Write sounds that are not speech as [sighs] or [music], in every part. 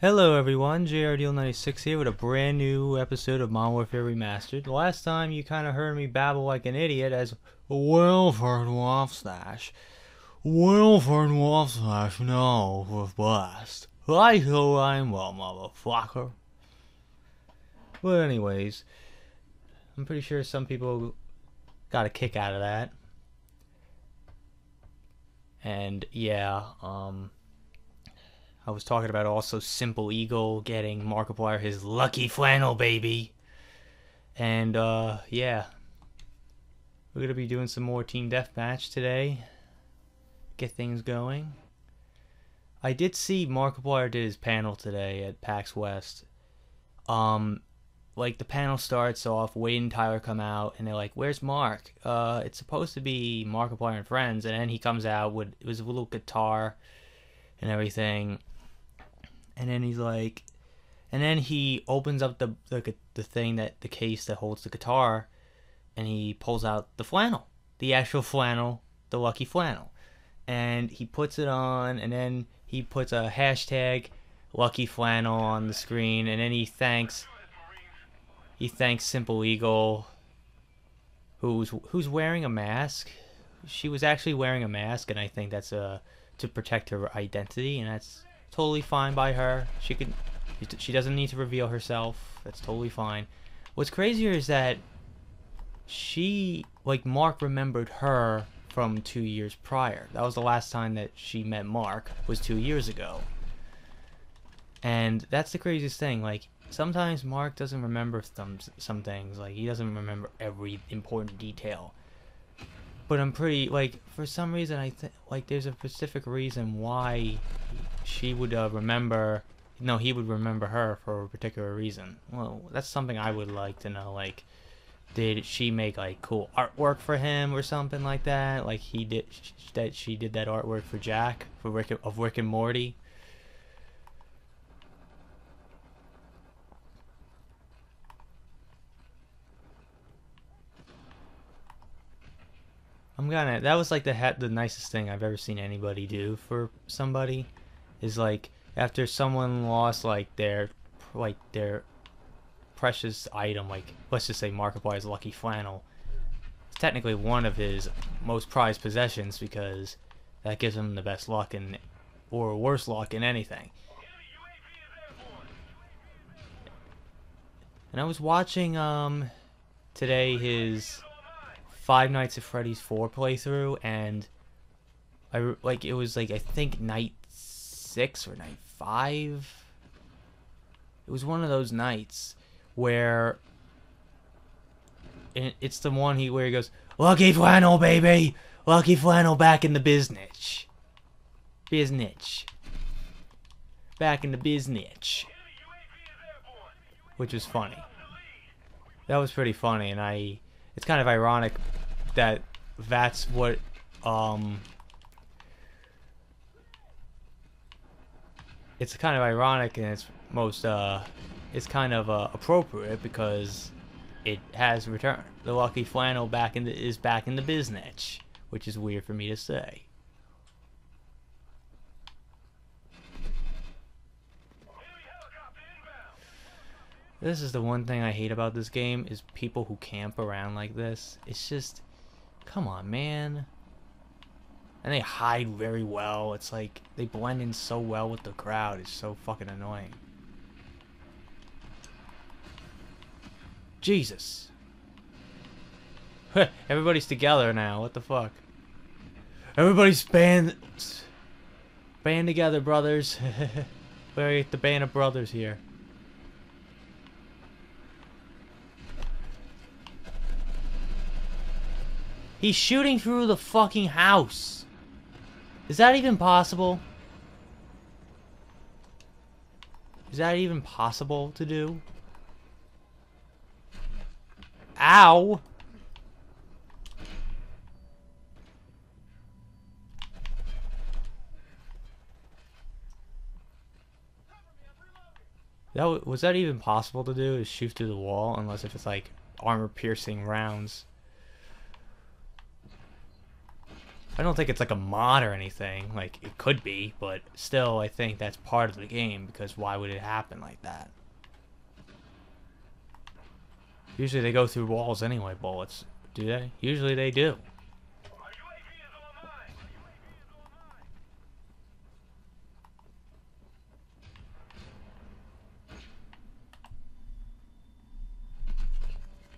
Hello everyone, JRDiehl96 here with a brand new episode of Modern Warfare Remastered. The last time you kind of heard me babble like an idiot as Wilford Warfstache. Wilford Warfstache, no, with blast. I know I'm well, motherfucker. But anyways, I'm pretty sure some people got a kick out of that. And yeah, um... I was talking about also Simple Eagle getting Markiplier his lucky flannel baby. And uh yeah. We're gonna be doing some more team deathmatch today. Get things going. I did see Markiplier did his panel today at PAX West. Um like the panel starts off, Wade and Tyler come out and they're like, Where's Mark? Uh it's supposed to be Markiplier and friends and then he comes out with it was a little guitar and everything and then he's like, and then he opens up the the the thing that the case that holds the guitar, and he pulls out the flannel, the actual [laughs] flannel, the lucky flannel, and he puts it on, and then he puts a hashtag lucky flannel on the screen, and then he thanks he thanks Simple Eagle, who's who's wearing a mask. She was actually wearing a mask, and I think that's a uh, to protect her identity, and that's totally fine by her. She could, she doesn't need to reveal herself. That's totally fine. What's crazier is that she, like Mark remembered her from two years prior. That was the last time that she met Mark, was two years ago. And that's the craziest thing, like, sometimes Mark doesn't remember some, some things, like, he doesn't remember every important detail. But I'm pretty, like, for some reason, I think, like, there's a specific reason why she would uh, remember no he would remember her for a particular reason. Well that's something i would like to know like did she make like cool artwork for him or something like that? Like he did that she did that artwork for jack for rick of rick and morty I'm gonna. That was like the hat, the nicest thing I've ever seen anybody do for somebody is like after someone lost like their like their precious item, like let's just say Markiplier's lucky flannel. It's technically one of his most prized possessions because that gives him the best luck in or worst luck in anything. And I was watching um today his Five Nights at Freddy's 4 playthrough and I like it was like I think night six or night five. It was one of those nights where it's the one he where he goes, "Lucky flannel, baby, lucky flannel, back in the business, business, back in the business," which was funny. That was pretty funny, and I. It's kind of ironic that that's what um it's kind of ironic and it's most uh it's kind of uh, appropriate because it has returned. The lucky flannel back in the, is back in the business, which is weird for me to say. This is the one thing I hate about this game is people who camp around like this. It's just, come on, man and they hide very well. It's like they blend in so well with the crowd. It's so fucking annoying. Jesus. [laughs] Everybody's together now. What the fuck? Everybody's band band together, brothers. [laughs] We're the band of brothers here. He's shooting through the fucking house. Is that even possible? Is that even possible to do? Ow! That was that even possible to do? Is shoot through the wall unless if it's like armor piercing rounds. I don't think it's like a mod or anything. Like, it could be, but still, I think that's part of the game because why would it happen like that? Usually they go through walls anyway, bullets. Do they? Usually they do.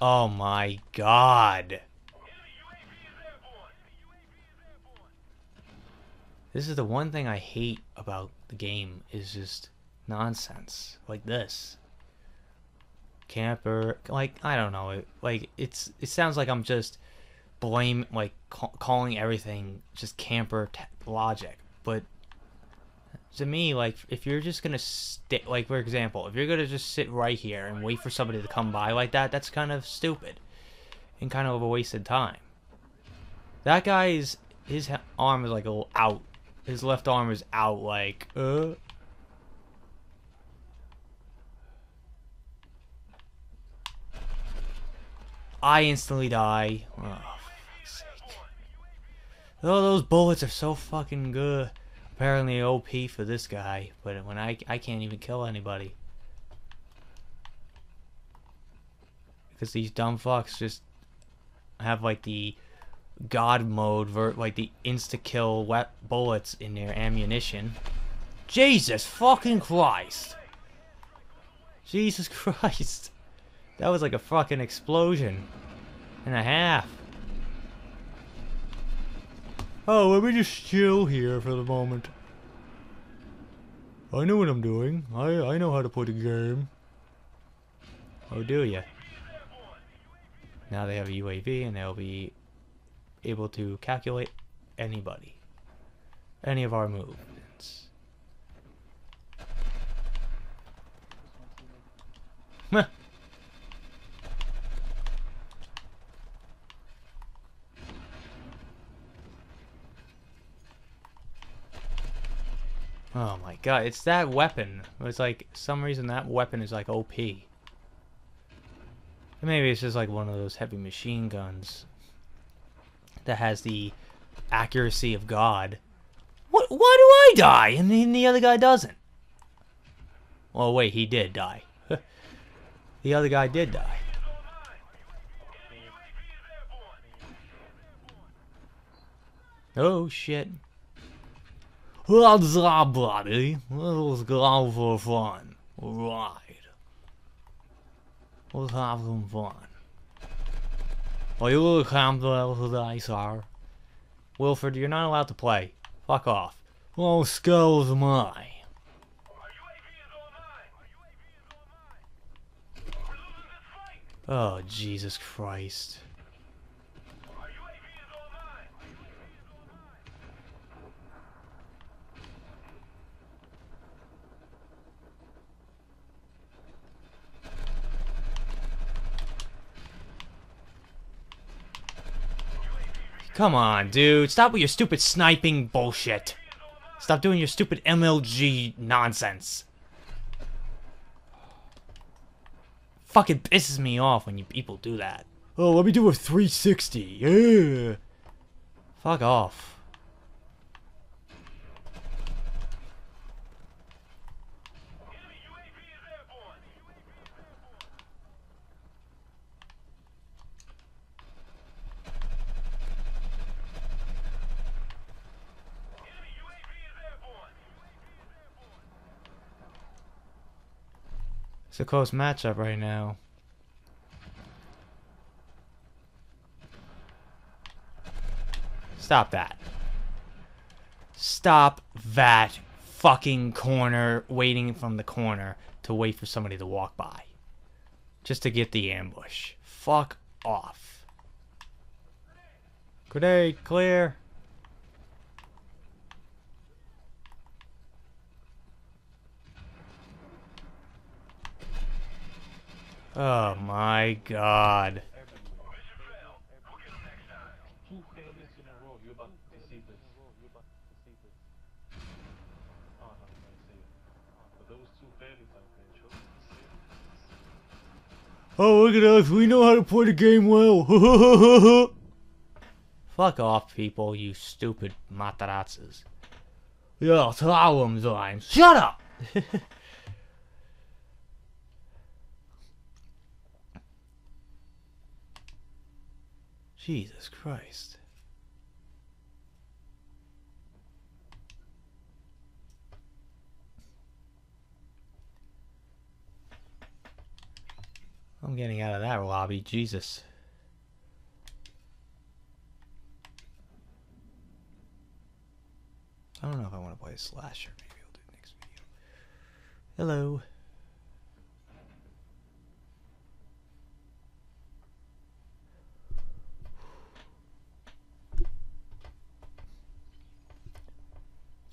Oh my god. This is the one thing I hate about the game is just nonsense like this. Camper, like I don't know, it, like it's it sounds like I'm just blame like ca calling everything just camper logic, but to me, like if you're just gonna stay, like for example, if you're gonna just sit right here and wait for somebody to come by like that, that's kind of stupid and kind of a wasted time. That guy's his arm is like a little out his left arm is out like, uh. I instantly die. Oh. Oh, those bullets are so fucking good. Apparently OP for this guy, but when I, I can't even kill anybody. Because these dumb fucks just have like the god mode, like the insta-kill wet bullets in their ammunition. Jesus fucking Christ! Jesus [laughs] Christ! That was like a fucking explosion and a half. Oh, let me just chill here for the moment. I know what I'm doing. I, I know how to play the game. Oh, do ya? Now they have a UAV and they'll be able to calculate anybody, any of our movements. [laughs] Oh my god, it's that weapon. It's like, some reason that weapon is like OP. Maybe it's just like one of those heavy machine guns that has the accuracy of God. What? Why do I die and the, and the other guy doesn't? Well, wait, he did die. [laughs] the other guy did die. Oh shit. What's up, buddy? Let's go for fun. Right. Let's have some fun. Well, you look harmless today, are. Wilfred, you're not allowed to play. Fuck off. Oh, skulls my. Oh, Jesus Christ. Come on, dude. Stop with your stupid sniping bullshit. Stop doing your stupid MLG nonsense. Fucking pisses me off when you people do that. Oh, let me do a 360. Yeah. Fuck off. It's a close matchup right now. Stop that. Stop that fucking corner, waiting from the corner to wait for somebody to walk by. Just to get the ambush. Fuck off. Grenade, clear. Oh my god. Oh, look at us. We know how to play the game well. [laughs] Fuck off, people, you stupid matarazzas. Yeah, them, Zimes. Shut up! [laughs] Jesus Christ. I'm getting out of that lobby, Jesus. I don't know if I want to play a slasher. Maybe I'll do next video. Hello.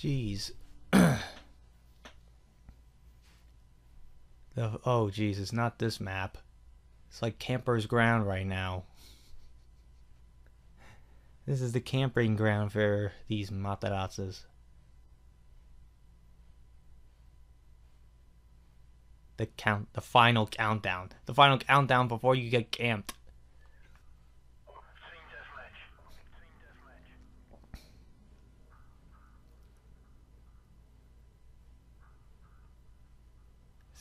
Jeez. [coughs] the, oh, Jesus, not this map. It's like camper's ground right now. This is the camping ground for these matarazzas. The count, the final countdown. The final countdown before you get camped.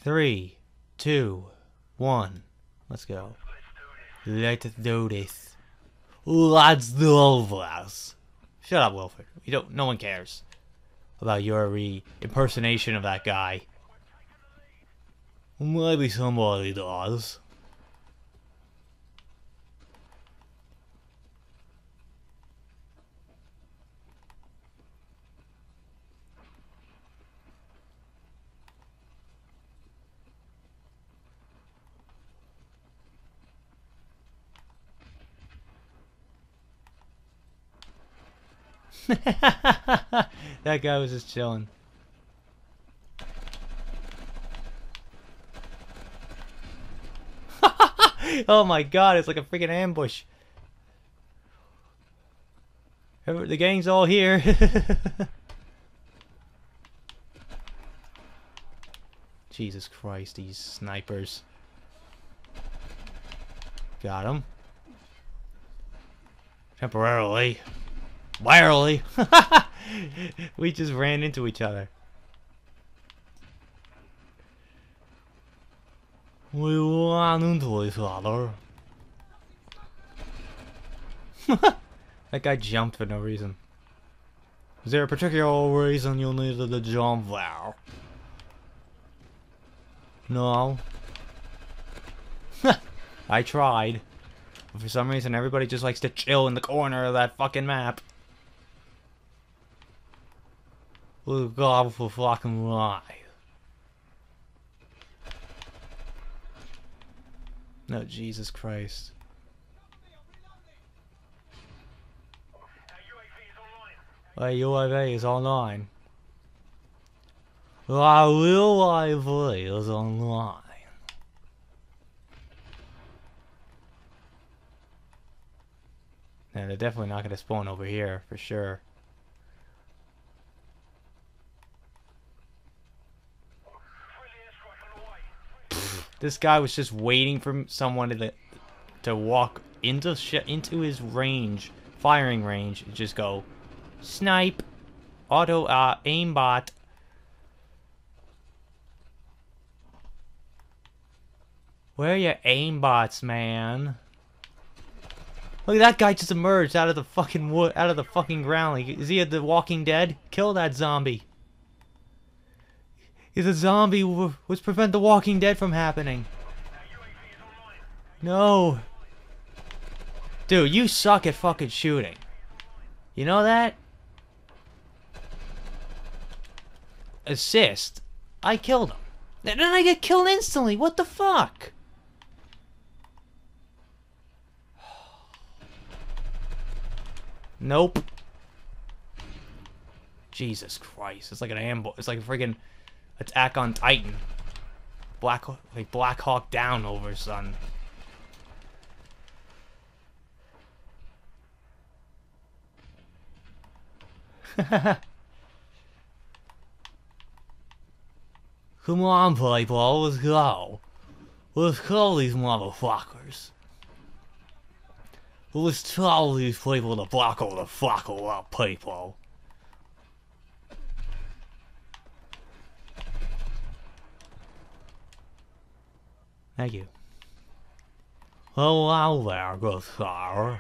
Three, two, one. Let's go. Let's do this. Let's do this. Shut up, Wilford. You don't. No one cares about your re impersonation of that guy. Maybe somebody does. [laughs] that guy was just chilling. [laughs] oh my god, it's like a freaking ambush. The gang's all here. [laughs] Jesus Christ, these snipers. Got him. Temporarily. Barely. [laughs] we just ran into each other. We ran into each other. [laughs] that guy jumped for no reason. Is there a particular reason you needed to jump there? No. [laughs] I tried. But for some reason, everybody just likes to chill in the corner of that fucking map. Look God for fucking lie. No, Jesus Christ. Hey, UAV is online. Our UAV is online. And they're definitely not going to spawn over here, for sure. This guy was just waiting for someone to to walk into into his range, firing range, and just go snipe, auto uh, aimbot. Where are your aimbots, man? Look at that guy just emerged out of the fucking wood, out of the fucking ground. Like, is he The Walking Dead? Kill that zombie is a zombie was prevent the Walking Dead from happening. No. Dude, you suck at fucking shooting. You know that? Assist. I killed him. And then I get killed instantly. What the fuck? [sighs] Nope. Jesus Christ. It's like an ambush. It's like a friggin' Attack on Titan. Black like Black Hawk Down over, son. [laughs] Come on, people, let's go. Let's kill these motherfuckers. Let's tell these people to buckle the fuck up, people. Thank you. Hello there, good sir.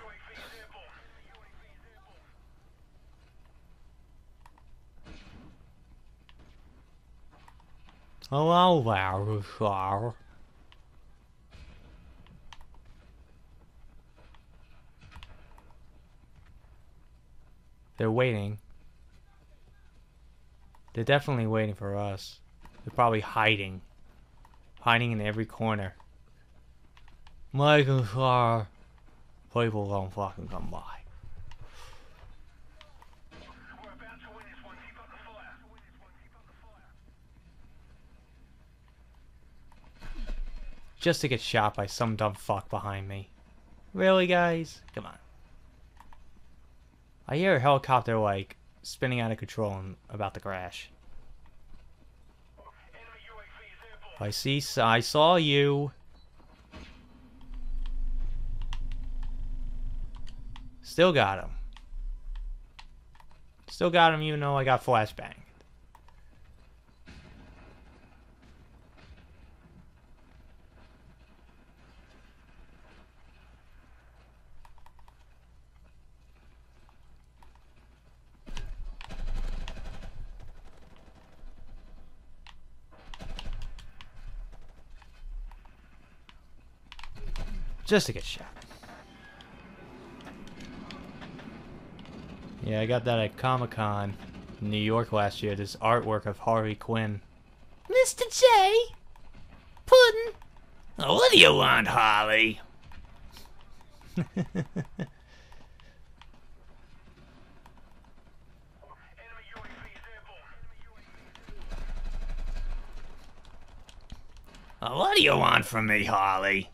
Hello there, good sir. They're waiting. They're definitely waiting for us. They're probably hiding. Hiding in every corner. Making sure people don't fucking come by. Just to get shot by some dumb fuck behind me. Really, guys? Come on. I hear a helicopter, like, spinning out of control and about to crash. I see, I saw you. Still got him. Still got him even though I got flashbang. Just to get shot. Yeah, I got that at Comic-Con in New York last year, this artwork of Harley Quinn. Mr. J? Puddin'? Oh, what do you want, Harley? [laughs] oh, what do you want from me, Harley?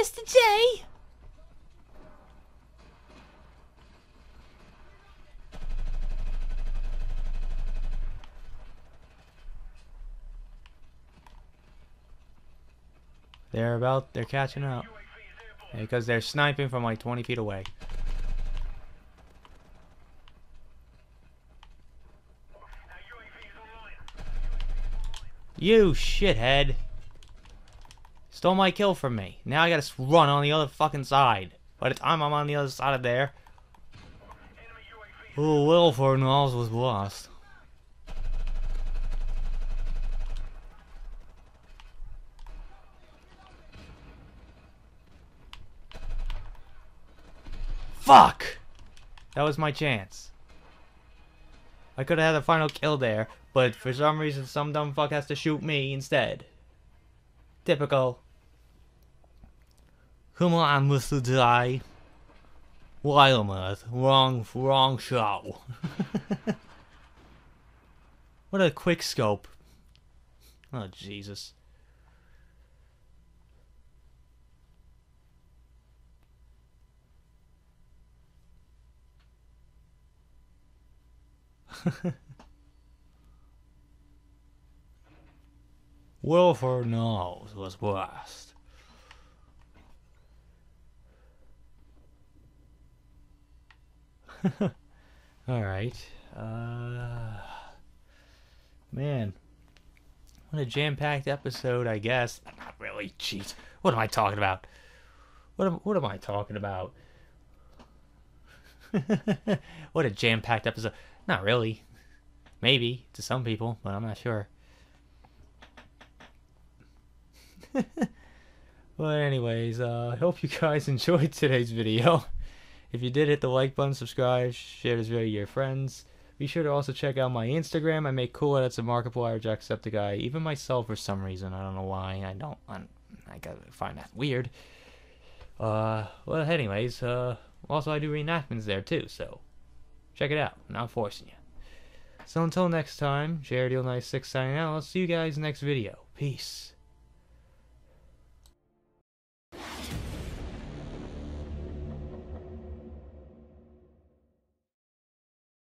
Mr. J? They're about, they're catching up. Because they're sniping from like 20 feet away. You shithead. Stole my kill from me. Now I gotta run on the other fucking side. By the time I'm on the other side of there... Oh, Wilford Knowles was lost. Fuck! That was my chance. I could have had the final kill there, but for some reason some dumb fuck has to shoot me instead. Typical. Come on, Mr. J. Wildmuth. Wrong, wrong show. [laughs] what a quick scope. Oh, Jesus. [laughs] Wilford Knowles was [laughs] blessed. Alright. Uh, man. What a jam-packed episode, I guess. Not really. Jeez. What am I talking about? What am, what am I talking about? [laughs] what a jam-packed episode. Not really. Maybe, to some people, but I'm not sure. [laughs] but anyways, uh, I hope you guys enjoyed today's video. If you did, hit the like button, subscribe, share this video with your friends. Be sure to also check out my Instagram. I make cool edits of Markiplier, Jacksepticeye, even myself for some reason. I don't know why. I don't. I, I gotta find that weird. Uh, well, anyways, uh, also I do reenactments there too, so check it out. I'm not forcing you. So until next time, Jared 96 signing out. I'll see you guys next video. Peace.